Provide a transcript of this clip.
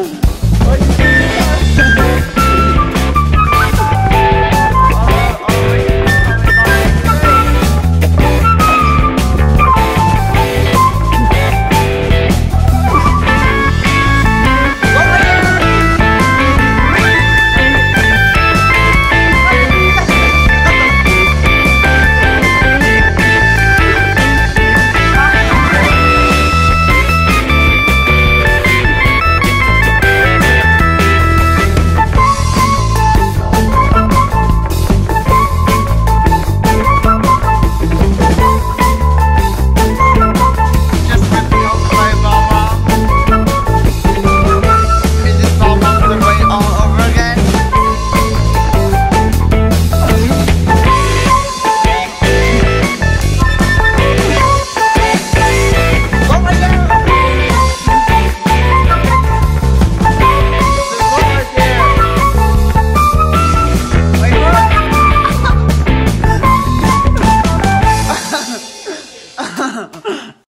Ooh.